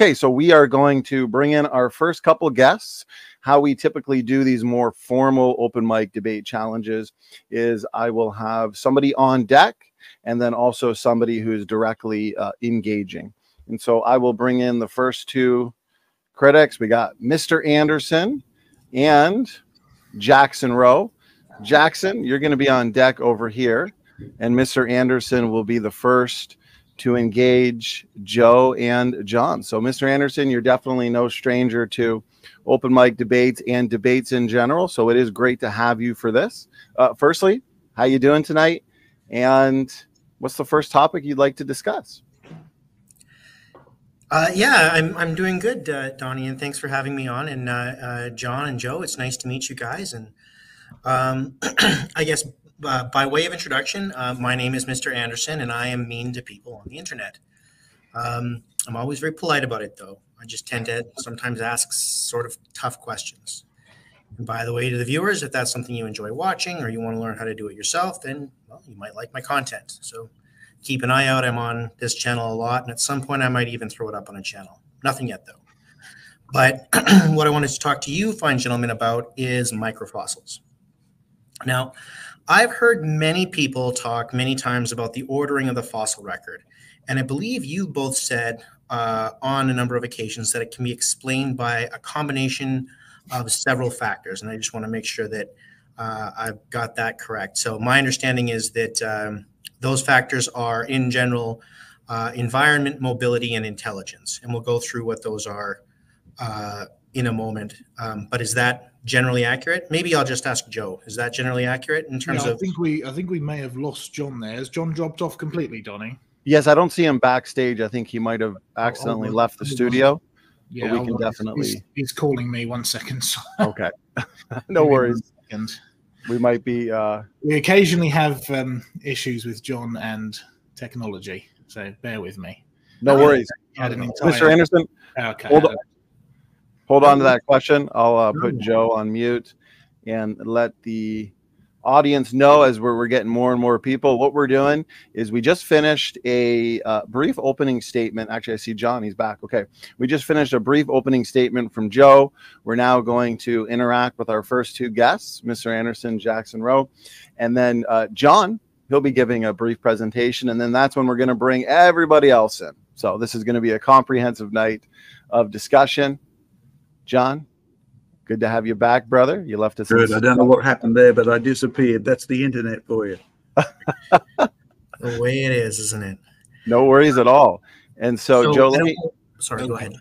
Okay, so we are going to bring in our first couple guests. How we typically do these more formal open mic debate challenges is I will have somebody on deck and then also somebody who's directly uh, engaging. And so I will bring in the first two critics. We got Mr. Anderson and Jackson Rowe. Jackson, you're going to be on deck over here, and Mr. Anderson will be the first to engage Joe and John. So, Mr. Anderson, you're definitely no stranger to open mic debates and debates in general. So, it is great to have you for this. Uh, firstly, how you doing tonight? And what's the first topic you'd like to discuss? Uh, yeah, I'm, I'm doing good, uh, Donny, and thanks for having me on. And uh, uh John and Joe, it's nice to meet you guys. And um, I guess uh, by way of introduction, uh, my name is Mr. Anderson, and I am mean to people on the internet. Um, I'm always very polite about it, though. I just tend to sometimes ask sort of tough questions. And by the way, to the viewers, if that's something you enjoy watching or you want to learn how to do it yourself, then well, you might like my content. So keep an eye out. I'm on this channel a lot, and at some point, I might even throw it up on a channel. Nothing yet, though. But what I wanted to talk to you, fine gentlemen, about is microfossils. Now, I've heard many people talk many times about the ordering of the fossil record. And I believe you both said uh, on a number of occasions that it can be explained by a combination of several factors. And I just want to make sure that uh, I've got that correct. So, my understanding is that um, those factors are, in general, uh, environment, mobility, and intelligence. And we'll go through what those are uh, in a moment. Um, but is that generally accurate? Maybe I'll just ask Joe. Is that generally accurate in terms yeah, of? I think we I think we may have lost John there. Has John dropped off completely, Donny? Yes, I don't see him backstage. I think he might have accidentally oh, left the studio. Yeah, we can definitely. He's, he's, calling me one second. So. Okay, no worries. And We might be. uh We occasionally have um, issues with John and technology, so bear with me. No worries, Mr. Anderson. Okay. Hold on. Hold on to that question. I'll uh, put Joe on mute and let the audience know as we're, we're getting more and more people. What we're doing is we just finished a uh, brief opening statement. Actually, I see John, he's back. Okay. We just finished a brief opening statement from Joe. We're now going to interact with our first two guests, Mr. Anderson, Jackson Rowe, and then uh, John. He'll be giving a brief presentation, and then that's when we're going to bring everybody else in. So, this is going to be a comprehensive night of discussion. John, good to have you back, brother. You left us. Good. I don't know what happened there, but I disappeared. That's the internet for you. the way it is, isn't it? No worries at all. And so, so Joe, me, sorry, go ahead.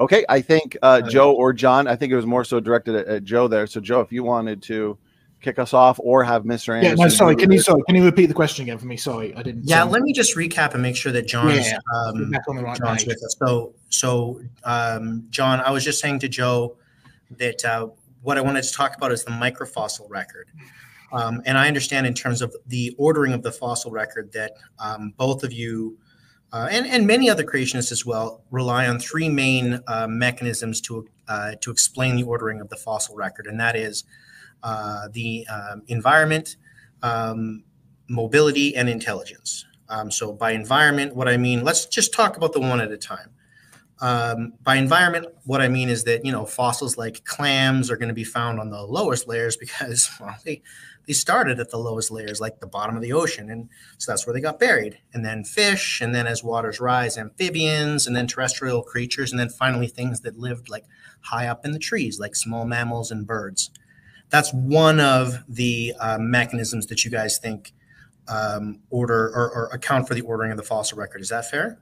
Okay, I think uh, Joe or John. I think it was more so directed at, at Joe there. So, Joe, if you wanted to kick us off or have Mr. Anderson. Yeah, no, sorry. Can you sorry? Can you repeat the question again for me? Sorry, I didn't. Yeah, let me just recap and make sure that John's yeah, um, back on the right John's with us. So, so um, John, I was just saying to Joe that uh, what I wanted to talk about is the microfossil record. Um, and I understand in terms of the ordering of the fossil record that um, both of you uh, and, and many other creationists as well rely on three main uh, mechanisms to, uh, to explain the ordering of the fossil record. And that is the um, environment, um, mobility, and intelligence. Um, so by environment, what I mean, let's just talk about the one at a time. Um, by environment, what I mean is that you know fossils like clams are going to be found on the lowest layers because well, they they started at the lowest layers, like the bottom of the ocean, and so that's where they got buried. And then fish, and then as waters rise, amphibians, and then terrestrial creatures, and then finally things that lived like high up in the trees, like small mammals and birds that's one of the uh, mechanisms that you guys think um, order or, or, account for the ordering of the fossil record. Is that fair?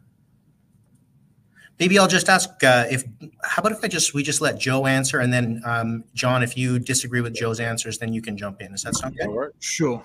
Maybe I'll just ask uh, if. How about if I just we just let Joe answer, and then um, John, if you disagree with Joe's answers, then you can jump in. Is that sound good? Sure.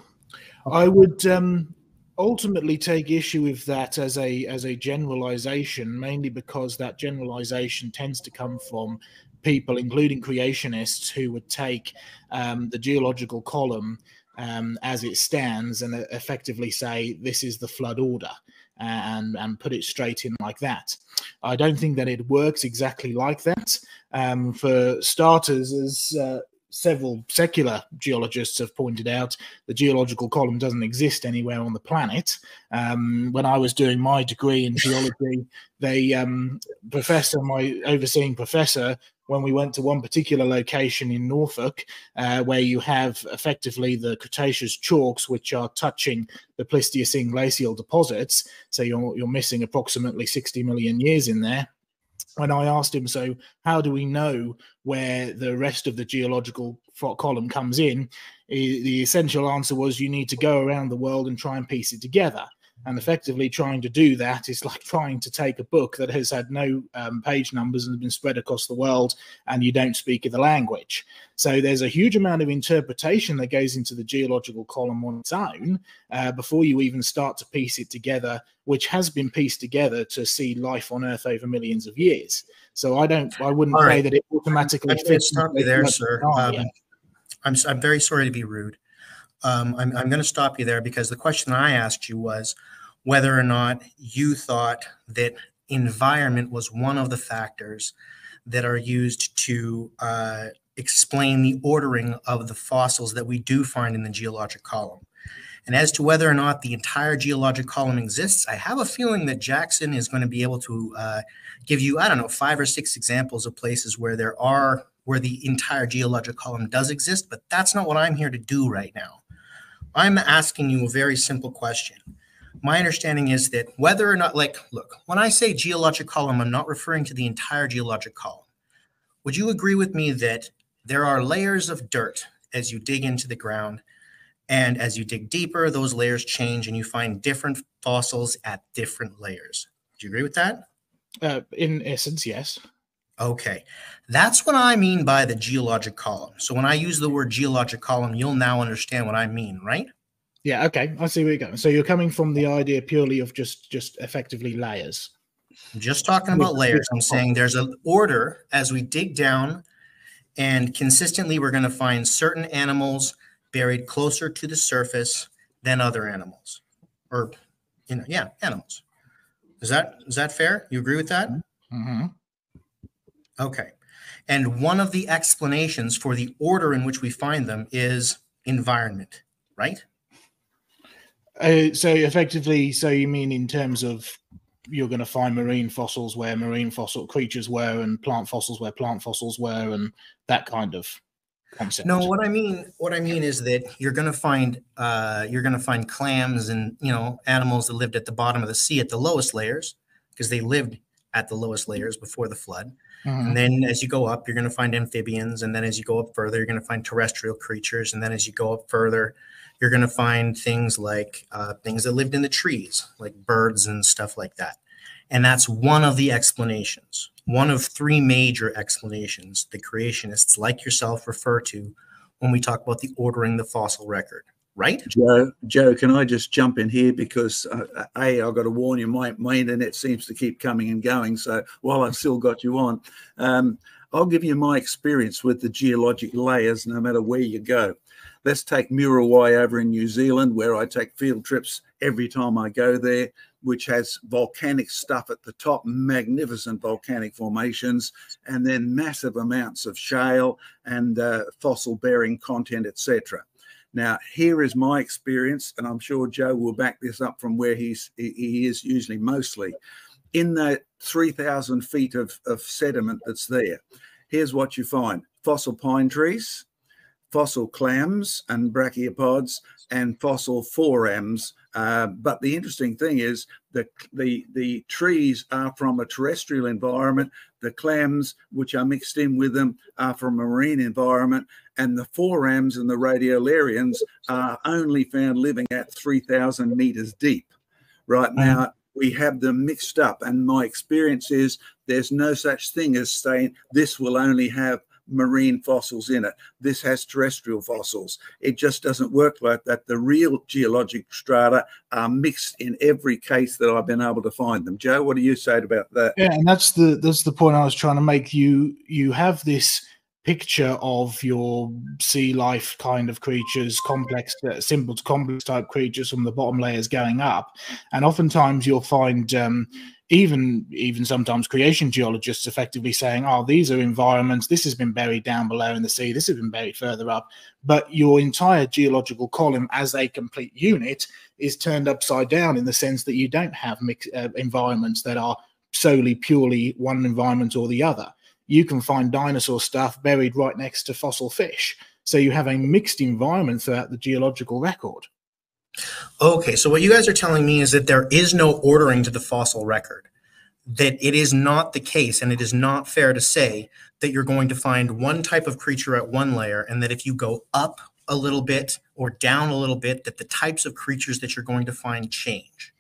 I would um, ultimately take issue with that as a as a generalization, mainly because that generalization tends to come from people, including creationists, who would take um, the geological column um, as it stands and effectively say this is the flood order and and put it straight in like that. I don't think that it works exactly like that. Um, for starters, as uh, several secular geologists have pointed out, the geological column doesn't exist anywhere on the planet. Um, when I was doing my degree in geology, they um, professor, my overseeing professor, when we went to one particular location in Norfolk, uh, where you have effectively the Cretaceous chalks, which are touching the Pleistocene glacial deposits. So you're, you're missing approximately 60 million years in there when I asked him, so how do we know where the rest of the geological column comes in? The essential answer was you need to go around the world and try and piece it together. And effectively, trying to do that is like trying to take a book that has had no um, page numbers and has been spread across the world, and you don't speak the language. So there's a huge amount of interpretation that goes into the geological column on its own uh, before you even start to piece it together, which has been pieced together to see life on Earth over millions of years. So I don't, I wouldn't All say right. that it automatically I'm fits. Stop you there, sir. Um, I'm, I'm very sorry to be rude. Um, I'm, I'm going to stop you there because the question I asked you was whether or not you thought that environment was one of the factors that are used to uh, explain the ordering of the fossils that we do find in the geologic column. And as to whether or not the entire geologic column exists, I have a feeling that Jackson is going to be able to uh, give you, I don't know, five or six examples of places where there are, where the entire geologic column does exist, but that's not what I'm here to do right now. I'm asking you a very simple question. My understanding is that whether or not, like, look, when I say geologic column, I'm not referring to the entire geologic column. Would you agree with me that there are layers of dirt as you dig into the ground? And as you dig deeper, those layers change and you find different fossils at different layers. Do you agree with that? Uh, in essence, yes. Okay. That's what I mean by the geologic column. So when I use the word geologic column, you'll now understand what I mean, right? Yeah, okay. I see where you're going. So you're coming from the idea purely of just just effectively layers. Just talking about layers. I'm saying there's an order as we dig down and consistently we're going to find certain animals buried closer to the surface than other animals. Or you know, yeah, animals. Is that is that fair? You agree with that? Mm-hmm. Okay. And one of the explanations for the order in which we find them is environment, right? Uh, so effectively, so you mean in terms of you're going to find marine fossils where marine fossil creatures were, and plant fossils where plant fossils were, and that kind of concept. No, what I mean, what I mean is that you're going to find uh, you're going to find clams and you know animals that lived at the bottom of the sea at the lowest layers because they lived at the lowest layers before the flood. Mm-hmm. And then as you go up, you're going to find amphibians. And then as you go up further, you're going to find terrestrial creatures. And then as you go up further, you're going to find things like uh, things that lived in the trees, like birds and stuff like that. And that's one of the explanations, one of three major explanations the creationists like yourself refer to when we talk about the ordering the fossil record right? Joe, Joe, can I just jump in here because uh, a I've got to warn you, my my internet seems to keep coming and going. So while I've still got you on, um, I'll give you my experience with the geologic layers, no matter where you go. Let's take Muriwai over in New Zealand, where I take field trips every time I go there, which has volcanic stuff at the top, magnificent volcanic formations, and then massive amounts of shale and uh, fossil bearing content, etc. Now, here is my experience, and I'm sure Joe will back this up from where he's he is usually mostly. In that 3,000 feet of, of sediment that's there, here's what you find fossil pine trees, fossil clams and brachiopods, and fossil forams. Uh, but the interesting thing is that the, the trees are from a terrestrial environment. The clams, which are mixed in with them, are from a marine environment and the forams and the radiolarians are only found living at 3,000 meters deep. Right mm. now, we have them mixed up, and my experience is there's no such thing as saying this will only have marine fossils in it. This has terrestrial fossils. It just doesn't work like that. The real geologic strata are mixed in every case that I've been able to find them. Joe, what do you say about that? Yeah, and that's the that's the point I was trying to make. You you have this picture of your sea life kind of creatures, complex, uh, simple to complex type creatures from the bottom layers going up. And oftentimes you'll find um, even even sometimes creation geologists effectively saying, "Oh, these are environments. This has been buried down below in the sea. This has been buried further up." But your entire geological column, as a complete unit, is turned upside down in the sense that you don't have mix, uh, environments that are solely purely one environment or the other you can find dinosaur stuff buried right next to fossil fish. So you have a mixed environment throughout the geological record. Okay, so what you guys are telling me is that there is no ordering to the fossil record. That it is not the case, and it is not fair to say that you're going to find one type of creature at one layer, and that if you go up a little bit or down a little bit, that the types of creatures that you're going to find change.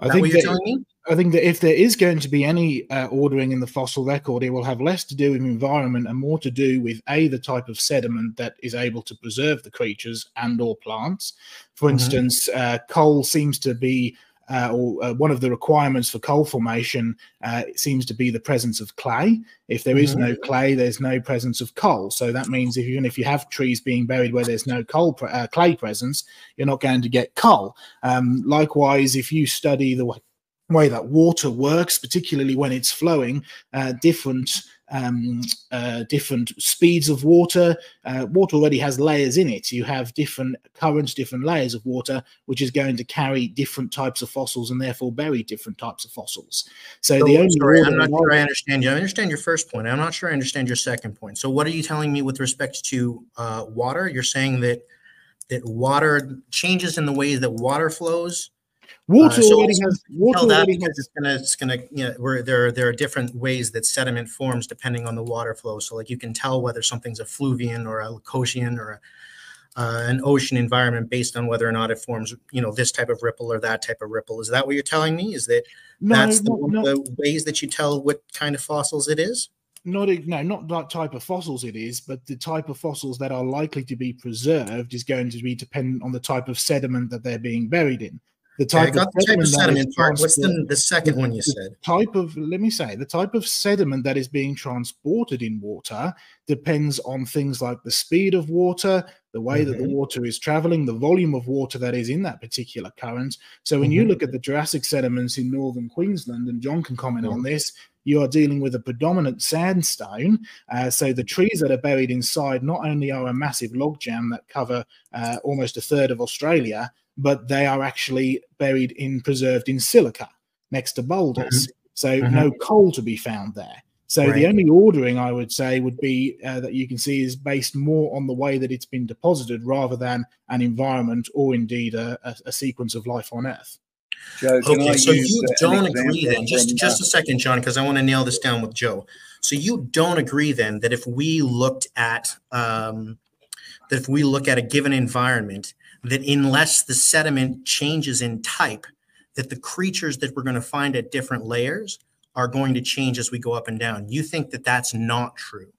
I think that, I think that if there is going to be any uh, ordering in the fossil record, it will have less to do with environment and more to do with a the type of sediment that is able to preserve the creatures and or plants. For mm-hmm. instance, uh, coal seems to be uh, or uh, one of the requirements for coal formation uh, seems to be the presence of clay. If there is mm-hmm. no clay, there's no presence of coal. So that means if even if you have trees being buried where there's no coal pre- uh, clay presence, you're not going to get coal. Um, likewise, if you study the way that water works, particularly when it's flowing, uh, different um, uh, different speeds of water. Uh, water already has layers in it. You have different currents, different layers of water, which is going to carry different types of fossils and therefore bury different types of fossils. So, so the only sorry, I'm not sure I understand you. I understand your first point. I'm not sure I understand your second point. So, what are you telling me with respect to uh, water? You're saying that that water changes in the way that water flows Water uh, so already has water already has. It's gonna, it's gonna, you know, where there there are different ways that sediment forms depending on the water flow. So like you can tell whether something's a fluvian or a Leucocean or a, uh, an ocean environment based on whether or not it forms, you know, this type of ripple or that type of ripple. Is that what you're telling me? Is that no, that's the, no, the ways that you tell what kind of fossils it is? Not no, not that type of fossils it is, but the type of fossils that are likely to be preserved is going to be dependent on the type of sediment that they're being buried in the type, of, the type of sediment part. What's the, the second one you said? Type of let me say the type of sediment that is being transported in water depends on things like the speed of water, the way mm-hmm. that the mm-hmm. water is traveling, the volume of water that is in that particular current. So when mm-hmm. you look at the Jurassic sediments in northern Queensland, and John can comment mm-hmm. on this, you are dealing with a predominant sandstone. Uh, so the trees that are buried inside not only are a massive logjam that cover uh, almost a third of Australia, but they are actually buried in preserved in silica next to boulders. Mm-hmm. So mm-hmm. no coal to be found there. So right. the only ordering I would say would be uh, that you can see is based more on the way that it's been deposited rather than an environment or indeed a, a, a sequence of life on Earth. Joe, okay, so you don't agree then? Just just a second, John, because I want to nail this down with Joe. So you don't agree then that if we looked at um, that if we look at a given environment that unless the sediment changes in type, that the creatures that we're going to find at different layers are going to change as we go up and down. You think that that's not true,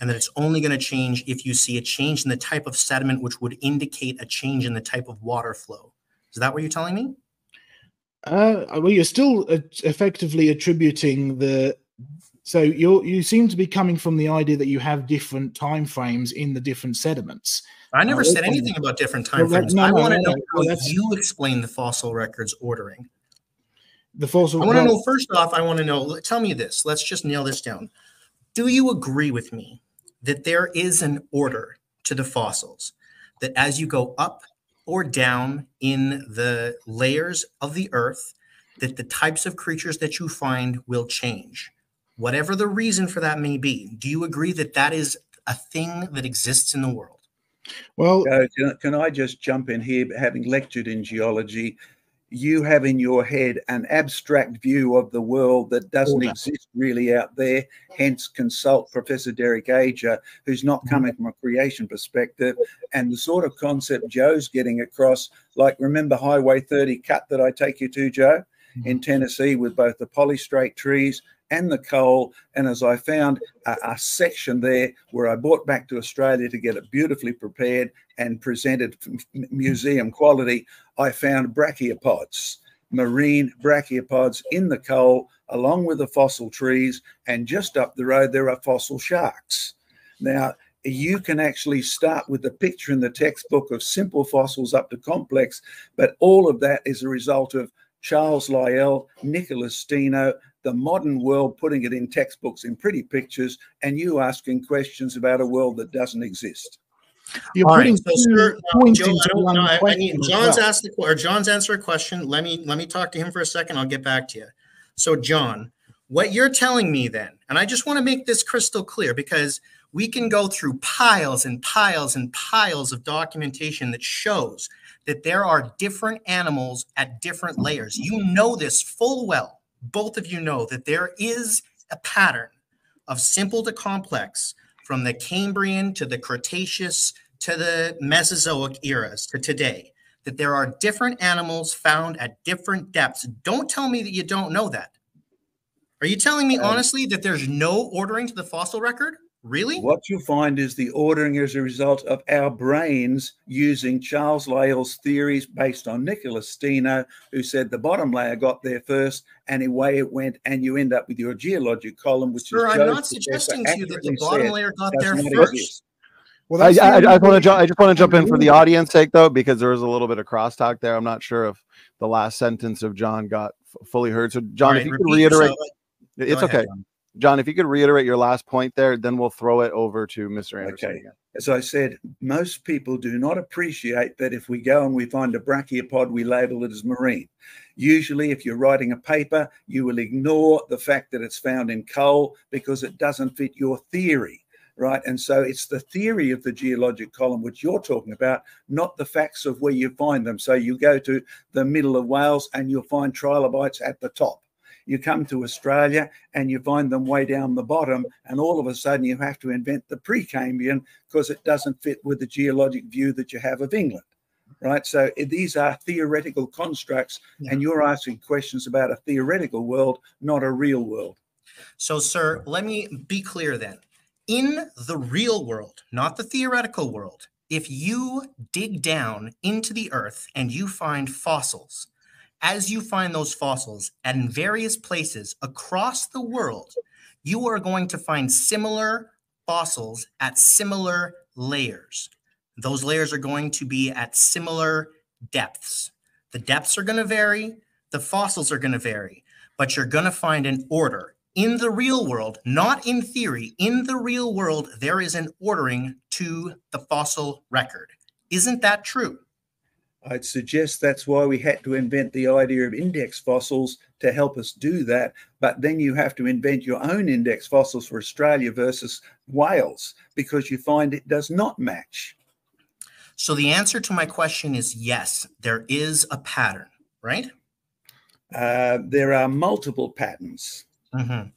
and that it's only going to change if you see a change in the type of sediment, which would indicate a change in the type of water flow. Is that what you're telling me? Uh, well, you're still uh, effectively attributing the. So you you seem to be coming from the idea that you have different time frames in the different sediments. I never said anything about different time frames. No, I want to no, know how you explain the fossil records ordering. The fossil. I want to know first off. I want to know. Tell me this. Let's just nail this down. Do you agree with me that there is an order to the fossils? That as you go up or down in the layers of the earth, that the types of creatures that you find will change, whatever the reason for that may be. Do you agree that that is a thing that exists in the world? Well, uh, can, can, I just jump in here? Having lectured in geology, you have in your head an abstract view of the world that doesn't exist really out there. Hence, consult Professor Derek Ager, who's not mm-hmm. coming from a creation perspective. And the sort of concept Joe's getting across, like remember Highway 30 cut that I take you to, Joe? in mm-hmm. Tennessee with both the polystrate trees and the coal. And as I found a, a, section there where I brought back to Australia to get it beautifully prepared and presented museum quality, I found brachiopods, marine brachiopods in the coal, along with the fossil trees. And just up the road, there are fossil sharks. Now, you can actually start with the picture in the textbook of simple fossils up to complex, but all of that is a result of Charles Lyell, Nicholas Steno, the modern world putting it in textbooks in pretty pictures, and you asking questions about a world that doesn't exist. You're All putting right, so sir, uh, no, Joe, I don't, no, I, I mean, John's well. asked the or John's answered a question. Let me let me talk to him for a second. I'll get back to you. So, John, what you're telling me then, and I just want to make this crystal clear because we can go through piles and piles and piles of documentation that shows that there are different animals at different layers. You know this full well. Both of you know that there is a pattern of simple to complex from the Cambrian to the Cretaceous to the Mesozoic eras to today, that there are different animals found at different depths. Don't tell me that you don't know that. Are you telling me um, honestly that there's no ordering to the fossil record? Really? What you find is the ordering as a result of our brains using Charles Lyell's theories based on Nicholas Steno, who said the bottom layer got there first and away it went, and you end up with your geologic column, which sure, is. I'm not suggesting to you that the bottom layer got there first. Well, I, I, I, want to I just want to jump in for the audience sake though, because there was a little bit of crosstalk there. I'm not sure if the last sentence of John got fully heard. So, John, right, if you could reiterate, yourself. it's okay. John, if you could reiterate your last point there, then we'll throw it over to Mr. Anderson. Okay. Again. As I said, most people do not appreciate that if we go and we find a brachiopod, we label it as marine. Usually, if you're writing a paper, you will ignore the fact that it's found in coal because it doesn't fit your theory, right? And so it's the theory of the geologic column which you're talking about, not the facts of where you find them. So you go to the middle of Wales and you'll find trilobites at the top you come to Australia and you find them way down the bottom, and all of a sudden you have to invent the Precambrian because it doesn't fit with the geologic view that you have of England. Right. So eh, these are theoretical constructs, yeah. and you're asking questions about a theoretical world, not a real world. So, sir, let me be clear then. In the real world, not the theoretical world, if you dig down into the earth and you find fossils, as you find those fossils in various places across the world, you are going to find similar fossils at similar layers. Those layers are going to be at similar depths. The depths are going to vary, the fossils are going to vary, but you're going to find an order. In the real world, not in theory, in the real world, there is an ordering to the fossil record. Isn't that true? I'd suggest that's why we had to invent the idea of index fossils to help us do that. But then you have to invent your own index fossils for Australia versus Wales because you find it does not match. So the answer to my question is yes, there is a pattern, right? Uh, there are multiple patterns. Mm-hmm.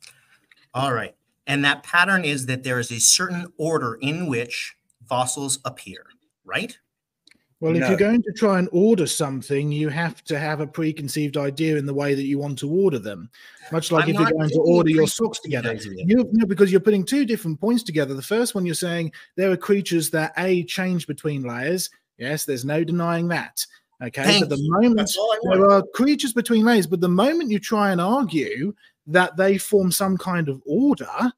All right. And that pattern is that there is a certain order in which fossils appear, right? Well, if no. you're going to try and order something, you have to have a preconceived idea in the way that you want to order them. Much like I'm if you're going to order your socks together, you, know, because you're putting two different points together. The first one, you're saying there are creatures that a change between layers. Yes, there's no denying that. Okay, Thank but the moment there are creatures between layers, but the moment you try and argue that they form some kind of order,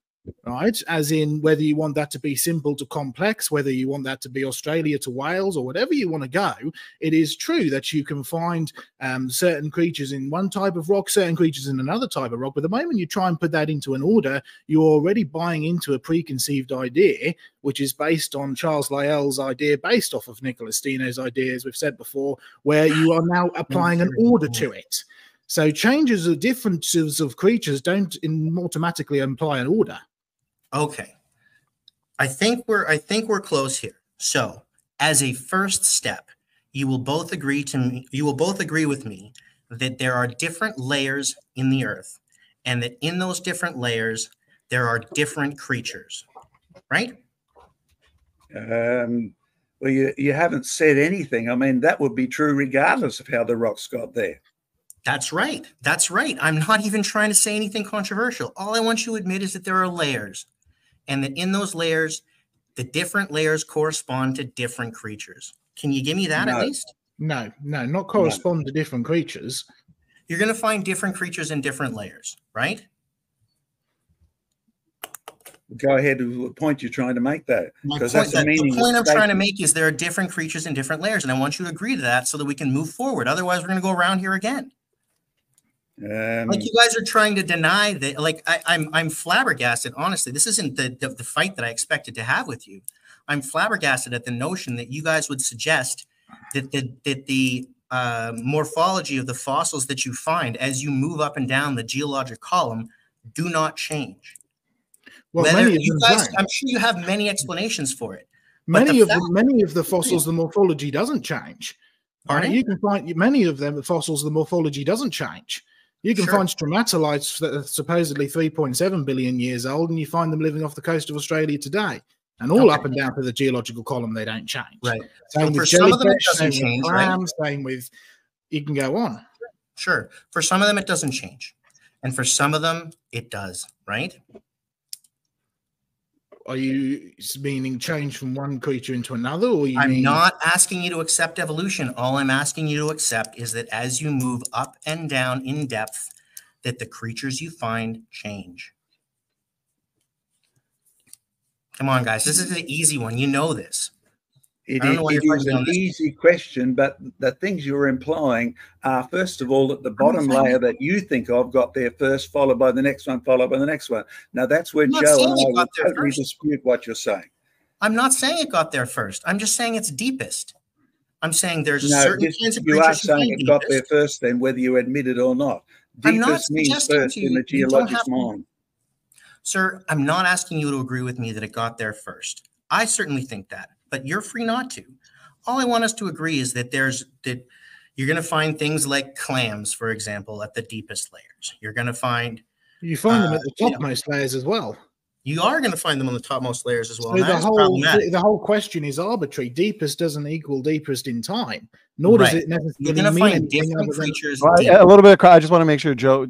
right? As in whether you want that to be simple to complex, whether you want that to be Australia to Wales, or whatever you want to go, it is true that you can find um, certain creatures in one type of rock, certain creatures in another type of rock. But the moment you try and put that into an order, you're already buying into a preconceived idea, which is based on Charles Lyell's idea, based off of Nicholas Steno's idea, as we've said before, where you are now applying an order to it. So changes of differences of creatures don't automatically imply an order. Okay. I think we're I think we're close here. So, as a first step, you will both agree to me, you will both agree with me that there are different layers in the earth and that in those different layers there are different creatures. Right? Um well you you haven't said anything. I mean, that would be true regardless of how the rocks got there. That's right. That's right. I'm not even trying to say anything controversial. All I want you to admit is that there are layers and that in those layers, the different layers correspond to different creatures. Can you give me that no. at least? No, no, not correspond no. to different creatures. You're going to find different creatures in different layers, right? go ahead with the point you're trying to make, that. Because that's the, the point I'm trying to make is there are different creatures in different layers, and I want you to agree to that so that we can move forward. Otherwise, we're going to go around here again. Um, like you guys are trying to deny that. Like I, am I'm, I'm flabbergasted. Honestly, this isn't the, the the fight that I expected to have with you. I'm flabbergasted at the notion that you guys would suggest that the that the uh, morphology of the fossils that you find as you move up and down the geologic column do not change. Well, Whether you guys, I'm sure you have many explanations for it. Many of the, many of the fossils, the morphology doesn't change. Pardon? You can find many of them the fossils, the morphology doesn't change. You can sure. find stromatolites that are supposedly 3.7 billion years old, and you find them living off the coast of Australia today. And all okay. up and down to the geological column, they don't change. Right. Same so with some of them, it doesn't change. Clams, right? Same with, you can go on. Sure. For some of them, it doesn't change. And for some of them, it does, right? Are you meaning change from one creature into another, or I'm mean... not asking you to accept evolution. All I'm asking you to accept is that as you move up and down in depth, that the creatures you find change. Come on, guys. This is an easy one. You know this. It, is, it is an easy question, but the things you're implying are, first of all, that the bottom layer that you think of got there first, followed by the next one, followed by the next one. Now, that's where Joe and I will totally first. dispute what you're saying. I'm not saying it got there first. I'm just saying it's deepest. I'm saying there's no, certain kinds of You are saying it deepest. got there first, then, whether you admit it or not. Deepest means first in the geologic mind. Sir, I'm not asking you to agree with me that it got there first. I certainly think that but you're free not to. All I want us to agree is that there's that you're going to find things like clams, for example, at the deepest layers. You're going to find you find them at the uh, topmost you know, layers as well. You are going to find them on the topmost layers as well. So the whole the, the, whole question is arbitrary. Deepest doesn't equal deepest in time, nor does it necessarily You're going to find different creatures. Than... a little bit. Of, I just want to make sure, Joe.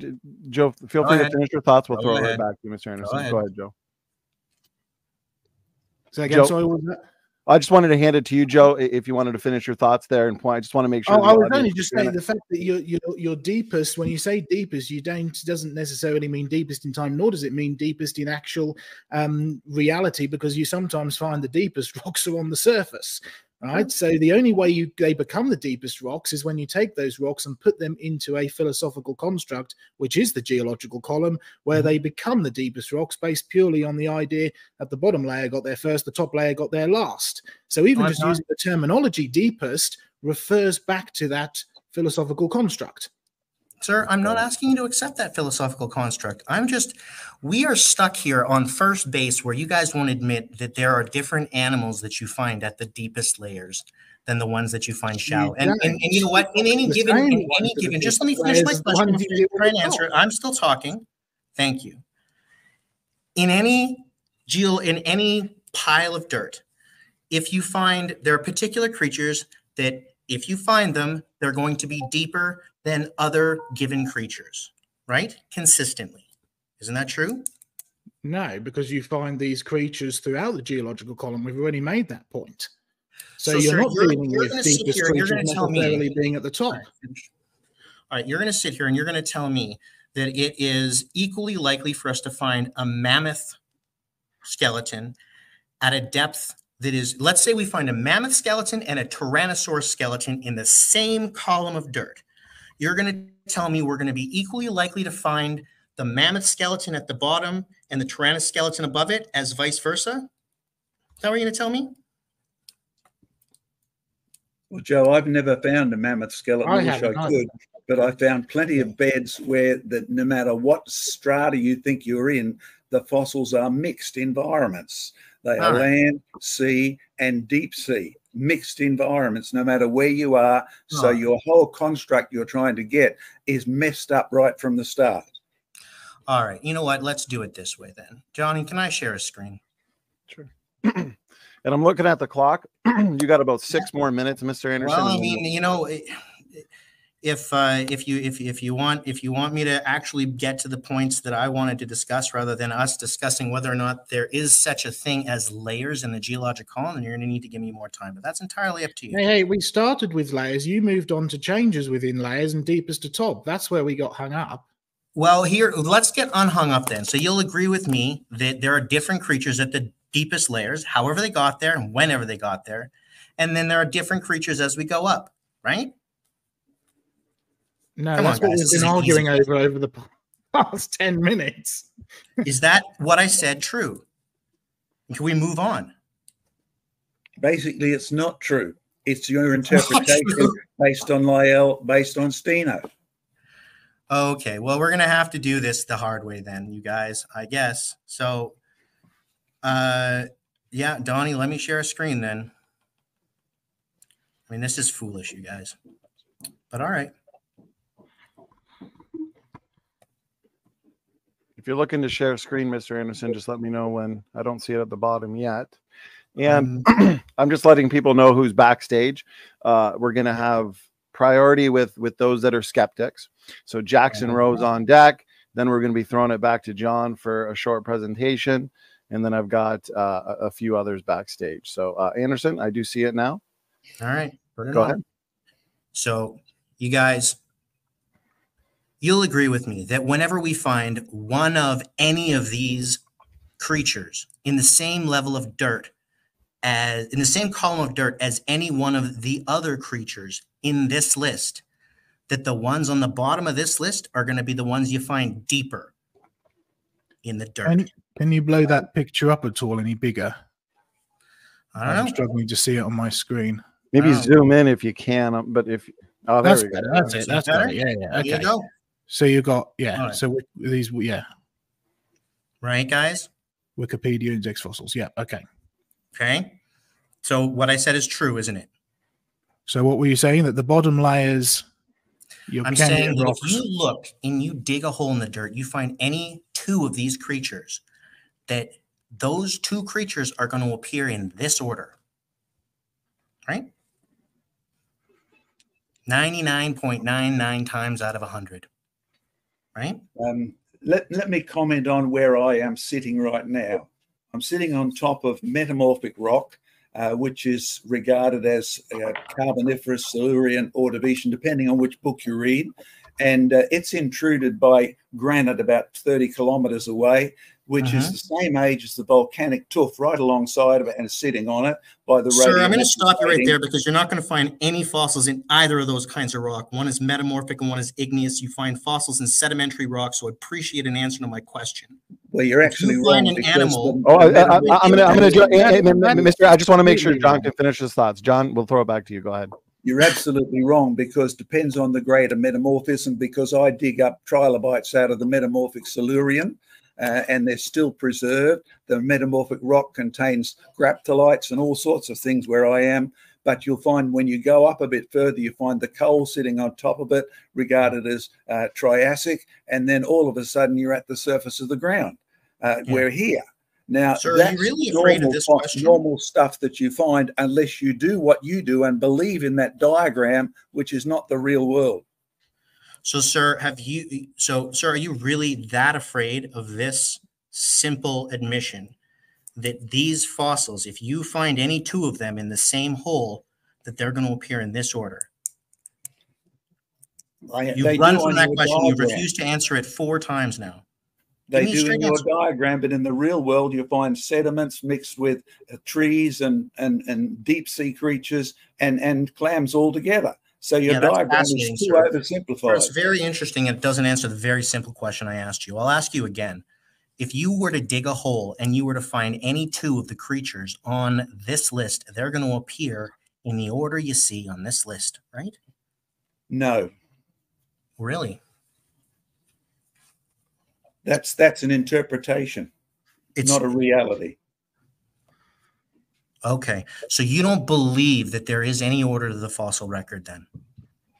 Joe, feel Go free ahead. to finish your thoughts. We'll Go throw ahead. it right back to you, Mr. Anderson. Go ahead, Go ahead Joe. So again, Joe, sorry, what was that? I just wanted to hand it to you, Joe, if you wanted to finish your thoughts there and point. I just want to make sure. Oh, I was only just saying the fact that you're, you're, you're deepest. When you say deepest, you don't doesn't necessarily mean deepest in time, nor does it mean deepest in actual um, reality, because you sometimes find the deepest rocks are on the surface right? So the only way you they become the deepest rocks is when you take those rocks and put them into a philosophical construct, which is the geological column, where mm-hmm. they become the deepest rocks based purely on the idea that the bottom layer got there first, the top layer got there last. So even just using the terminology deepest refers back to that philosophical construct. Sir, I'm not asking you to accept that philosophical construct. I'm just, we are stuck here on first base where you guys won't admit that there are different animals that you find at the deepest layers than the ones that you find shallow. And, and, and you know what? In any given, in any given, just let me finish my question. Try and answer it. I'm still talking. Thank you. In any geo, in any pile of dirt, if you find there are particular creatures that if you find them, they're going to be deeper than other given creatures, right? Consistently. Isn't that true? No, because you find these creatures throughout the geological column. We've already made that point. So, so you're sir, not you're, dealing you're with deepest creatures necessarily being at the top. All right. All right, you're going to sit here and you're going to tell me that it is equally likely for us to find a mammoth skeleton at a depth that is, let's say we find a mammoth skeleton and a tyrannosaurus skeleton in the same column of dirt. You're going to tell me we're going to be equally likely to find the mammoth skeleton at the bottom and the tyrannosaurus skeleton above it as vice versa? Is that what you're going to tell me? Well, Joe, I've never found a mammoth skeleton. I wish I could, but I found plenty of beds where that no matter what strata you think you're in, the fossils are mixed environments. They are right. land, sea, and deep sea, mixed environments, no matter where you are. Oh. So your whole construct you're trying to get is messed up right from the start. All right. You know what? Let's do it this way then. Donny, can I share a screen? Sure. and I'm looking at the clock. you got about six more minutes, Mr. Anderson. Well, I mean, you know, if uh, if you if if you want if you want me to actually get to the points that I wanted to discuss rather than us discussing whether or not there is such a thing as layers in the geologic column, then you're going to need to give me more time. But that's entirely up to you. Hey, hey, we started with layers. You moved on to changes within layers and deepest to top. That's where we got hung up. Well, here, let's get unhung up then. So you'll agree with me that there are different creatures at the deepest layers, however they got there and whenever they got there. And then there are different creatures as we go up, right? No, Come that's on, what we've been arguing over over the past 10 minutes. Is that what I said true? Can we move on? Basically, it's not true. It's your interpretation based on Lyell, based on Steno. Okay, well, we're gonna have to do this the hard way then, you guys, I guess. So, uh, yeah, Donny, let me share a screen then. I mean, this is foolish, you guys, but all right. If you're looking to share a screen, Mr. Anderson, just let me know when I don't see it at the bottom yet. And um, I'm just letting people know who's backstage. Uh, we're going to have priority with with those that are skeptics. So Jackson Rowe's on deck. Then we're going to be throwing it back to John for a short presentation, and then I've got uh, a, a, few others backstage. So uh, Anderson, I do see it now. All right, go on. ahead. So you guys, you'll agree with me that whenever we find one of any of these creatures in the same level of dirt as in the same column of dirt as any one of the other creatures in this list that the ones on the bottom of this list are going to be the ones you find deeper in the dirt. Can, can you blow that picture up at all any bigger? I don't I'm know. struggling to see it on my screen. Maybe zoom in if you can, um, but if oh, there that's we better. go. That's it. That's better. better. Yeah, yeah. Okay. You so you got yeah. Right. So these yeah. Right, guys. Wikipedia index fossils. Yeah. Okay. Okay. So what I said is true, isn't it? So what were you saying? That the bottom layers. I'm saying that if you look and you dig a hole in the dirt, you find any two of these creatures, that those two creatures are going to appear in this order. Right? 99.99 times out of 100. Right? Um, let, let me comment on where I am sitting right now. I'm sitting on top of metamorphic rock, uh, which is regarded as uh, Carboniferous, Silurian, Ordovician, depending on which book you read. And uh, it's intruded by granite about 30 kilometers away which uh-huh. is the same age as the volcanic tuff right alongside of it and sitting on it by the Sir, I'm going to stop you right there because you're not going to find any fossils in either of those kinds of rock. One is metamorphic and one is igneous. You find fossils in sedimentary rock, so I appreciate an answer to my question. Well, you're actually you wrong. An animal, oh, I, am going to, I'm going to, Mr. I just want to make sure John can finish his thoughts. John, we'll throw it back to you. Go ahead. You're absolutely wrong because depends on the grade of metamorphism. Because I dig up trilobites out of the metamorphic Silurian, uh, and they're still preserved. The metamorphic rock contains graptolites and all sorts of things where I am. But you'll find when you go up a bit further, you find the coal sitting on top of it, regarded as uh, Triassic. And then all of a sudden, you're at the surface of the ground. Uh, yeah. We're here. Now, Sir, that's really normal, normal stuff that you find unless you do what you do and believe in that diagram, which is not the real world. So, sir, have you? So, sir, are you really that afraid of this simple admission that these fossils, if you find any two of them in the same hole, that they're going to appear in this order? I, You've run from that question. You've refused to answer it four times now. They do in your diagram, but in the real world, you find sediments mixed with uh, trees and, and, and deep sea creatures and, and clams all together. So your yeah, diagram is too oversimplified. It's very interesting. It doesn't answer the very simple question I asked you. I'll ask you again. If you were to dig a hole and you were to find any two of the creatures on this list, they're going to appear in the order you see on this list, right? No. Really? That's that's an interpretation. It's not a reality. Okay. So you don't believe that there is any order to the fossil record then?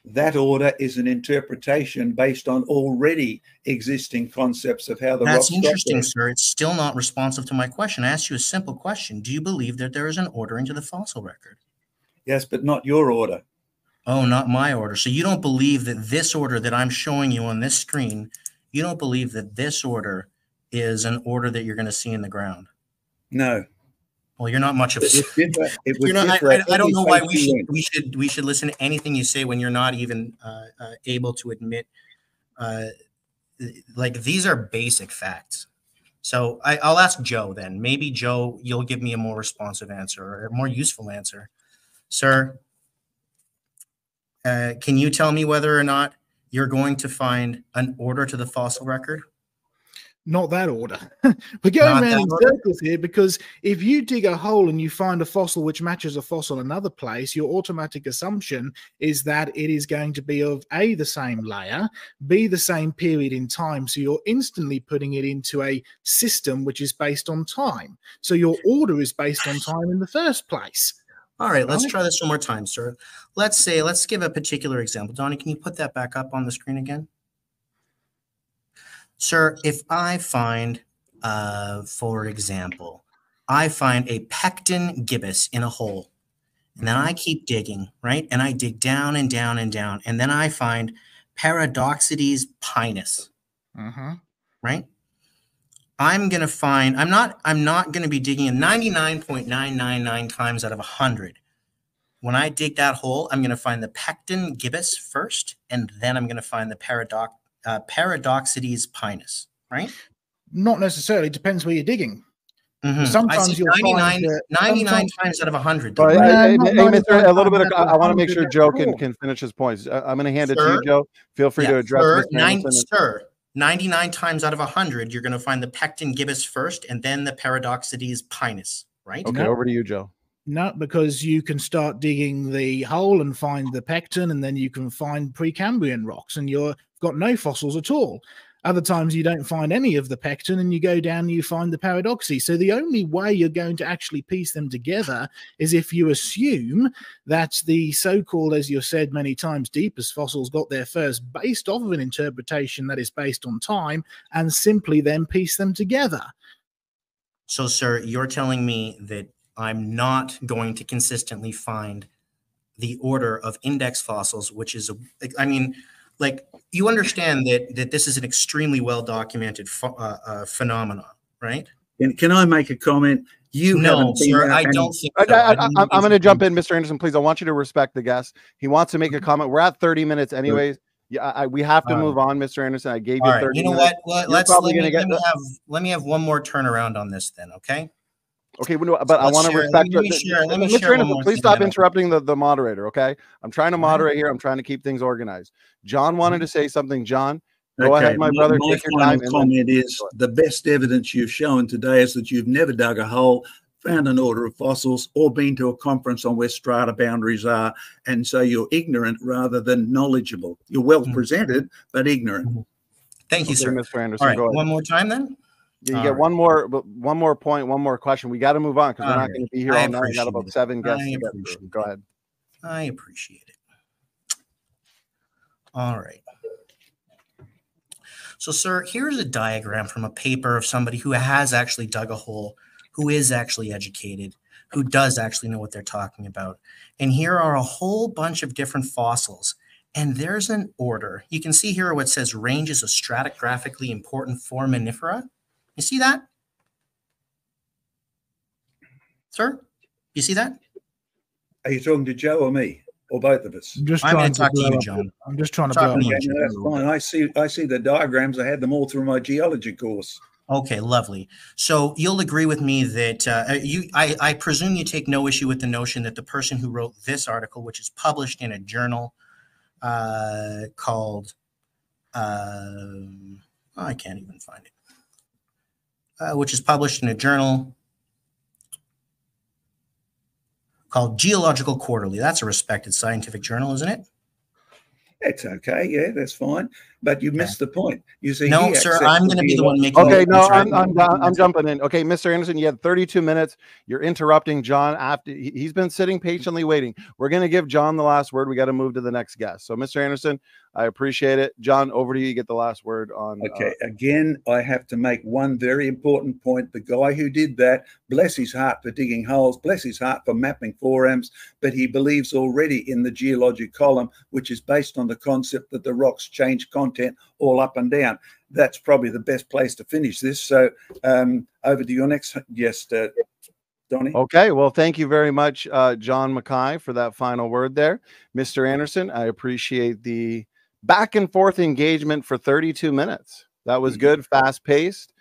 That order is an interpretation based on already existing concepts of how the That's interesting, sir. It's still not responsive to my question. I asked you a simple question. Do you believe that there is an ordering to the fossil record? Yes, but not your order. Oh, not my order. So you don't believe that this order that I'm showing you on this screen, you don't believe that this order is an order that you're going to see in the ground? No. Well, you're not much of. It you're not, I, I, I, don't know why we should we should we should listen to anything you say when you're not even uh, uh, able to admit uh, like these are basic facts. So I, will ask Joe then. Maybe Joe, you'll give me a more responsive answer or a more useful answer. Sir, uh, can you tell me whether or not you're going to find an order to the fossil record? not that order. We're going not around in order. circles here because if you dig a hole and you find a fossil which matches a fossil another place, your automatic assumption is that it is going to be of A, the same layer, B, the same period in time. So you're instantly putting it into a system which is based on time. So your order is based on time in the first place. All right, let's try this one more time, sir. Let's say, let's give a particular example. Donny, can you put that back up on the screen again? Sir, if I find, uh, for example, I find a pecten gibbus in a hole, and then I keep digging, right? And I dig down and down and down, and then I find Paradoxides pinus, mm-hmm. right? I'm gonna find. I'm not. I'm not gonna be digging in. 99.999 times out of 100. When I dig that hole, I'm gonna find the pecten gibbus first, and then I'm gonna find the paradox uh, Paradoxides pinus, right? Not necessarily. Depends where you're digging. Mm-hmm. Sometimes you'll 99, find 99 times out of 100. Right, hey, hey, Mr. A little bit of, I, want to make sure Joe can, can finish his points. I'm going to hand sir, it to you, Joe. Feel free yeah, to address sir, nine, sir, 99 times out of 100, you're going to find the pecten gibbus first and then the Paradoxides pinus, right? Okay, no. over to you, Joe. No, because you can start digging the hole and find the pecten, and then you can find Precambrian rocks, and you've got no fossils at all. Other times you don't find any of the pecten and you go down and you find the paradoxy. So the only way you're going to actually piece them together is if you assume that the so-called, as you've said many times, deepest fossils got there first based off of an interpretation that is based on time and simply then piece them together. So, sir, you're telling me that I'm not going to consistently find the order of index fossils, which is, a, I mean, like you understand that that this is an extremely well documented ph- uh, uh, phenomenon, right? And can I make a comment? You no, sir. I don't think. So. I, am going to jump in, Mr. Anderson. Please, I want you to respect the guest. He wants to make a mm-hmm. comment. We're at 30 minutes, anyways. Yeah, I, we have to move on, Mr. Anderson. I gave you 30 right. You know minutes. what? Let, us let me, let me have let me have one more turnaround on this, then. Okay. Okay, but so I want to respect. Let me, share, let me Mr. Anderson, please stop interrupting the, the moderator. Okay, I'm trying to moderate here. I'm trying to keep things organized. John wanted to say something. John, go okay. ahead, my brother. My, my final comment is the best evidence you've shown today is that you've never dug a hole, found an order of fossils, or been to a conference on where strata boundaries are, and so you're ignorant rather than knowledgeable. You're well mm-hmm. presented, but ignorant. Mm-hmm. Thank you, okay, sir. Mr. Anderson. All right, one more time then. You all get right. one more, one more point, one more question. We got to move on because we're not going to be here all night. We got about seven guests. Go ahead. I appreciate it. All right. So, sir, here's a diagram from a paper of somebody who has actually dug a hole, who is actually educated, who does actually know what they're talking about. And here are a whole bunch of different fossils. And there's an order. You can see here what says range is a stratigraphically important foraminifera. You see that? Sir, you see that? Are you talking to Joe or me? Or both of us? I'm just I'm trying to talk to you, John. I'm just trying to blow yeah, that's fine. I see I see the diagrams. I had them all through my geology course. Okay, lovely. So you'll agree with me that uh, you, I, I, presume you take no issue with the notion that the person who wrote this article, which is published in a journal uh, called, uh, I can't even find it uh, which is published in a journal called Geological Quarterly. That's a respected scientific journal, isn't it? It's okay. Yeah, that's fine. But you missed the point. You see, no, sir. I'm going to be the one making. Okay, no, I'm, I'm, I'm, jumping in. Okay, Mr. Anderson, you had 32 minutes. You're interrupting John after he's been sitting patiently waiting. We're going to give John the last word. We got to move to the next guest. So, Mr. Anderson, I appreciate it. John, over to you. You get the last word on. Okay. Uh, Again, I have to make one very important point. The guy who did that, bless his heart for digging holes, bless his heart for mapping forams, but he believes already in the geologic column, which is based on the concept that the rocks change content all up and down. That's probably the best place to finish this. So um, over to your next guest, uh, Donny. Okay, well, thank you very much, uh, John Mackay, for that final word there. Mr. Anderson, I appreciate the back and forth engagement for 32 minutes. That was good, fast paced,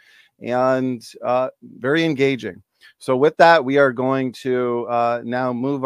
and uh, very engaging. So with that, we are going to uh, now move on.